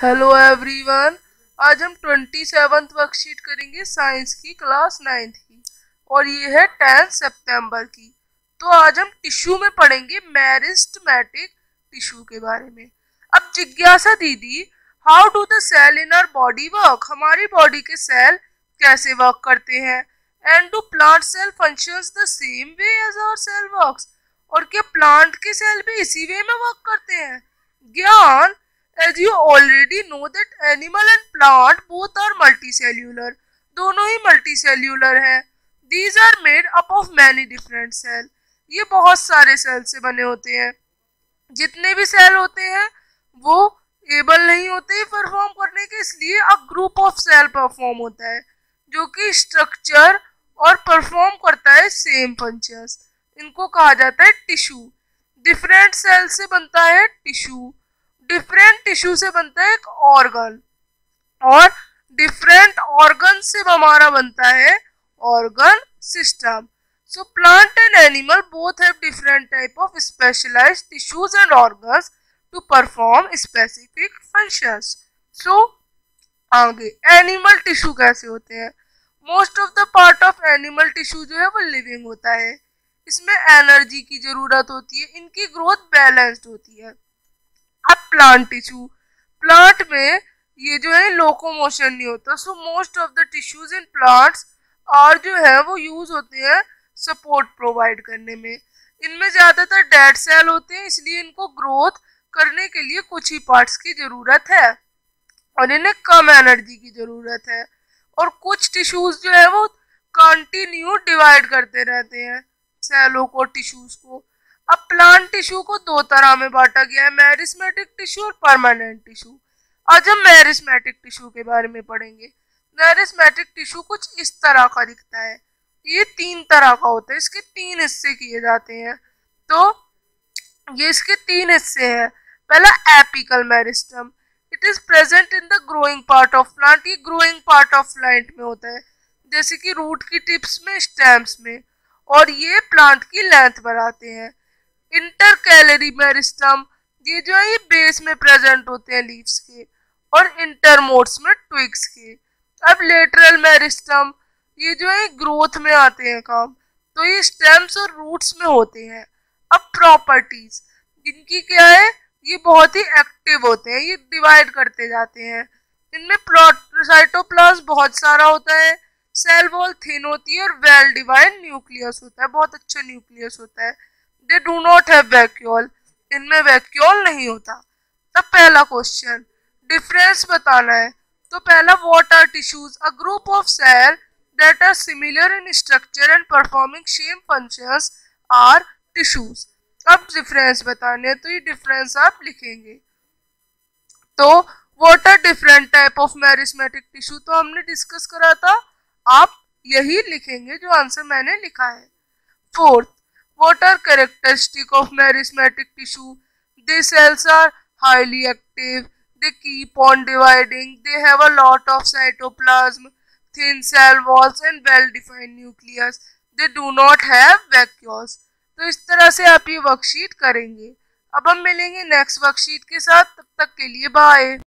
Hello everyone आज हम twenty seventh worksheet करेंगे साइंस की क्लास नाइन्थ की, और ये है टेंथ सितंबर की। तो आज हम टिश्यू में पढ़ेंगे मैरिस्टमेटिक टिश्यू के बारे में। अब जिज्ञासा दीदी how do the cell in our body work हमारी बॉडी के सेल कैसे वर्क करते हैं? And do plant cell functions the same way as our cell works और क्या प्लांट के सेल भी इसी वे में वर्क करते हैं? ज्ञान as you already know that animal and plant both are multicellular. दोनों ही multicellular है. These are made up of many different cell. ये बहुत सारे सेल से बने होते हैं. जितने भी सेल होते हैं, वो एबल नहीं होते परफॉर्म करने के इसलिए a group of cell perform होता है, जो कि स्ट्रक्चर और परफॉर्म करता है सेम फ़ंक्शंस इनको कहा जाता है टिश्यू डिफरेंट सेल से बनता है टिश्यू डिफरेंट टिश्यू से बनता है एक ऑर्गन और डिफरेंट ऑर्गन से हमारा बनता है organ system so plant and animal both have different type of specialised tissues and organs to perform specific functions so आगे एनिमल टिश्यू कैसे होते हैं? Most of the part of animal tissue जो है वो लिविंग होता है. इसमें एनर्जी की ज़रूरत होती है, इनकी ग्रोथ बैलेंस्ड होती है. प्लांट टिश्यू प्लांट में ये जो है लोकोमोशन नहीं होता. So most of the tissues in plants और जो है वो यूज़ होते हैं सपोर्ट प्रोवाइड करने में. इनमें ज़्यादातर डेड सेल होते हैं, इसलिए इनको ग्रोथ करने के लिए कुछ ही पार्ट्स की ज़रूरत है और इन्हें कम एनर्जी की ज़रूरत है. और कुछ टिश्यूज जो है वो कंटिन्यू डिवाइड करते रहते हैं सेलों को टिश्यूज को. अब प्लांट टिश्यू को दो तरह में बांटा गया है मैरिस्मेटिक टिश्यू और परमानेंट टिश्यू आज हम मैरिस्मेटिक टिश्यू के बारे में पढ़ेंगे। मैरिस्मेटिक टिश्यू कुछ इस तरह का दिखता है। ये तीन तरह का होता है, इसके तीन हिस्से किए जाते हैं। तो ये इसके तीन हिस्से हैं। पहला apical meristem it is present in the growing part of plant ये ग्रोइंग पार्ट ऑफ़ प्लांट में होता है। जैसे कि रूट की टिप्स में स्टेम्स में। और ये प्लांट की लेंथ बढ़ाते हैं। इंटर कैलरी मेरिस्टम, ये जो है, ये बेस में प्रेजेंट होते हैं लीव्स के, और इंटरमोड्स में ट्विग्स के। अब लेटरल मेरिस्टम, ये जो है, ग्रोथ में आते हैं काम तो ये स्टेम्स और रूट्स में होते हैं। अब प्रॉपर्टीज़, इनकी क्या है, ये बहुत ही एक्टिव होते हैं, ये डिवाइड करते जाते हैं। इनमें साइटोप्लाज्म बहुत सारा होता है, सेल वॉल थिन होती है, और वेल डिवाइड न्यूक्लियस होता है, बहुत अच्छा न्यूक्लियस होता है। They do not have vacuole इनमें वैक्यूल नहीं होता। तब पहला क्वेश्चन डिफरेंस बताना है। तो पहला what are tissues a group of cell that are similar in structure and performing same functions are tissues अब डिफरेंस बताने हैं तो ये डिफरेंस आप लिखेंगे। तो what are different type of meristematic tissue तो हमने डिस्कस करा था। आप यही लिखेंगे जो आंसर मैंने लिखा है। Fourth What are characteristic of meristematic tissue? These cells are highly active. They keep on dividing. They have a lot of cytoplasm, thin cell walls and well-defined nucleus. They do not have vacuoles. तो इस तरह से आप ये worksheet करेंगे अब हम मिलेंगे नेक्स्ट वर्कशीट के साथ तब तक के लिए बाय